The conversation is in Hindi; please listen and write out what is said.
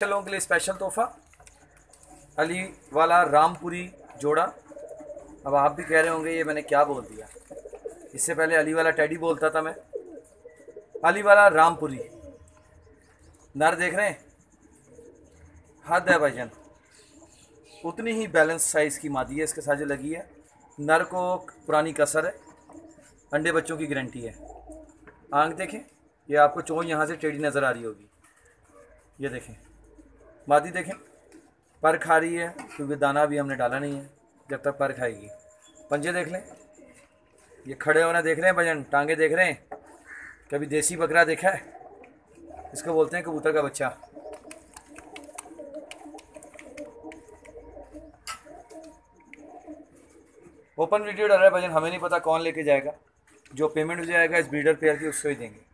लोगों के लिए स्पेशल तोहफा। अली वाला रामपुरी जोड़ा। अब आप भी कह रहे होंगे, ये मैंने क्या बोल दिया? इससे पहले अली वाला टैडी बोलता था मैं। अली वाला रामपुरी। नर देख रहे हैं? हद है भाईजान। उतनी ही बैलेंस साइज़ की मादी है, इसके साथ जो लगी है। नर को पुरानी कसर है। अंडे बच्चों की गारंटी है। आँख देखें, ये आपको चोंच यहाँ से टेढ़ी नज़र आ रही होगी। ये देखें। मादी देखें, पर खा रही है, क्योंकि दाना भी हमने डाला नहीं है, जब तक पर खाएगी। पंजे देख लें, ये खड़े होना देख रहे हैं भजन, टांगे देख रहे हैं, कभी देसी बकरा देखा है? इसको बोलते हैं कबूतर का बच्चा। ओपन वीडियो डर रहा है भजन, हमें नहीं पता कौन लेके जाएगा, जो पेमेंट हो जाएगा इस ब्रीडर पेयर की उससे ही देंगे।